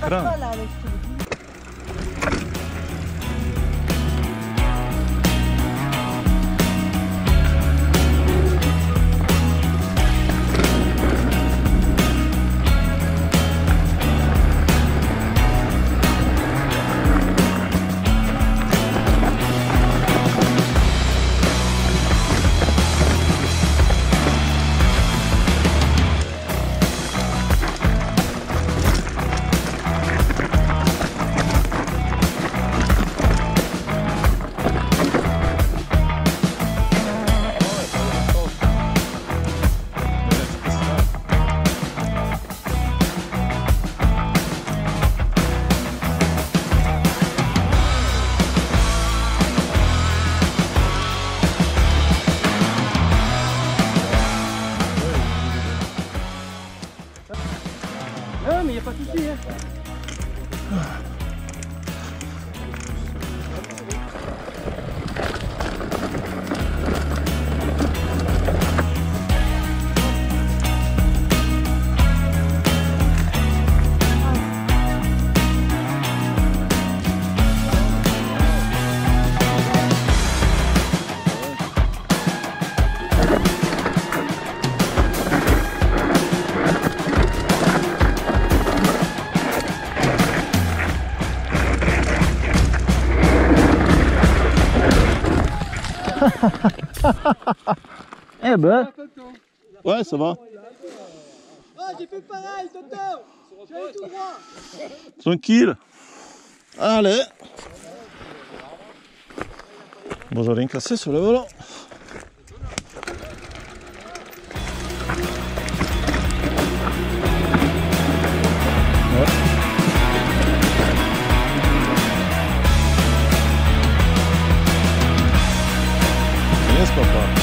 Bravo. Eh ben. Ouais, ça va. Ah, j'ai fait pareil, Toto tout droit Tranquille. Allez. Bon, j'ai rien cassé sur le volant. C'est bien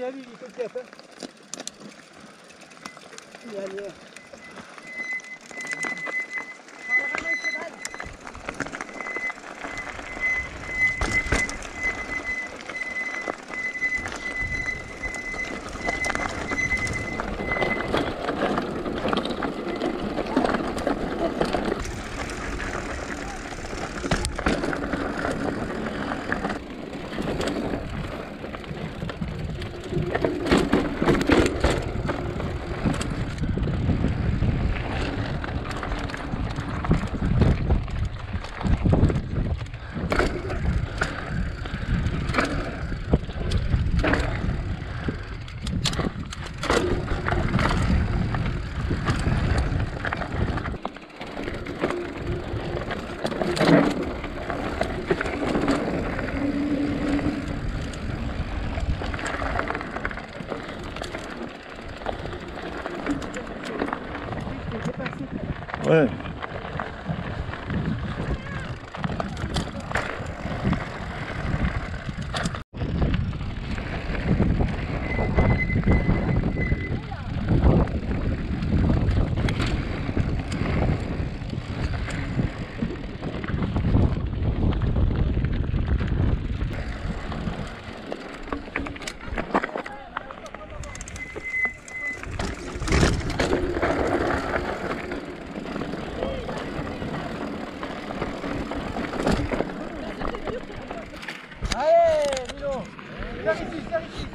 jeg ville ikke kjøpe. Ouais.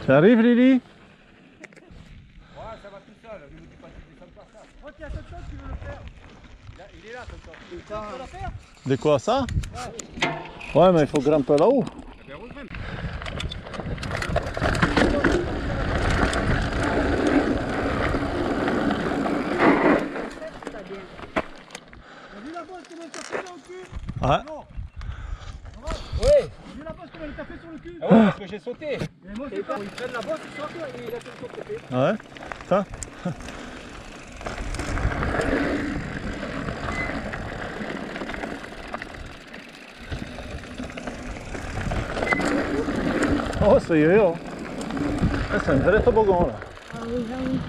Ça arrive, Lily? Moi, tiens, Toto, tu veux le faire Là, Il est là. Tu veux le faire De quoi ça Ouais, mais il faut grimper là-haut. T'as vu la boîte, comment ça fait là au cul Ouais. Non il t'a fait sur le cul Ah ouais, parce que j'ai sauté. Et moi, c'est pas. Il traîne la bosse, il sort et il a fait le côté. Ouais Ça Oh, ça y est, oh. Ah, c'est un vrai toboggan là. Ah oui, là oui.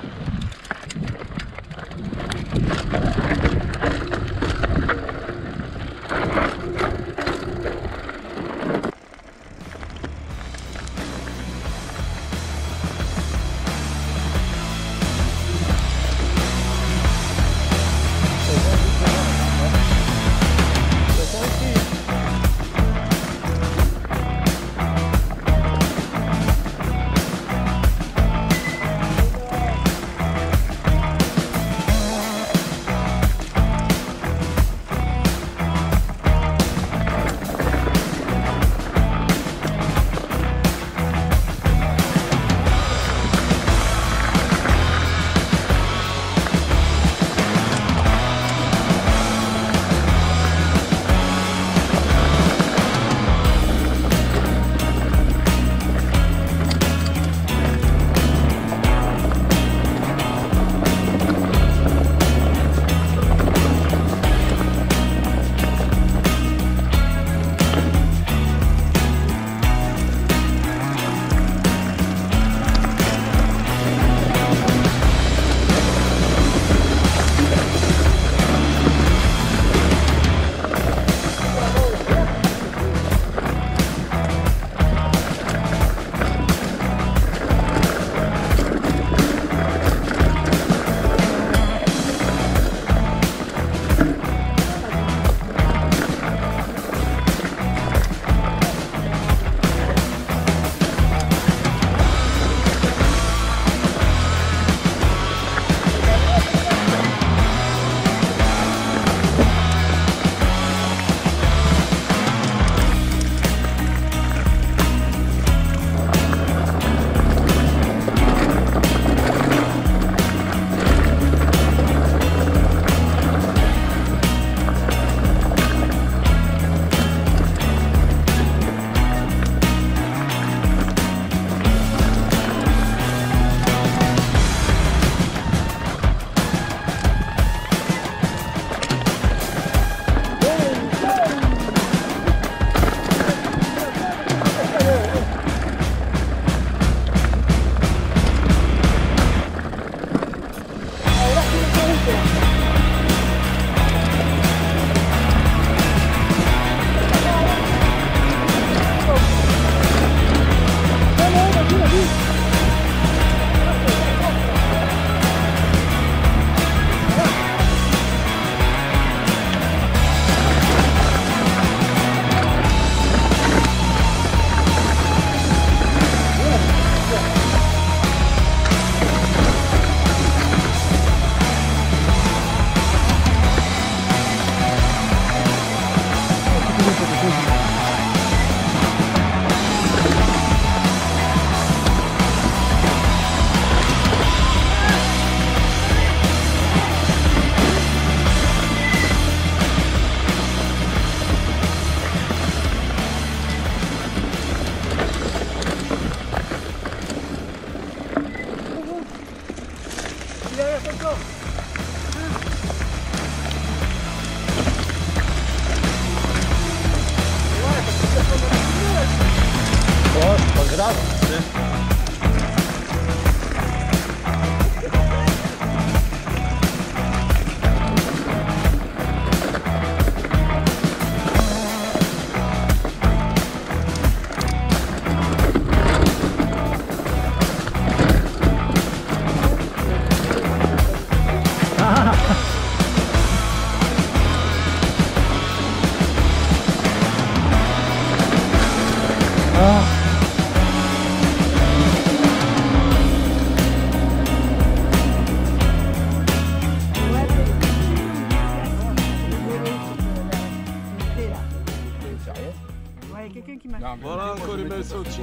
Ouais, quelqu'un qui m'a. Voilà, encore une belle sortie.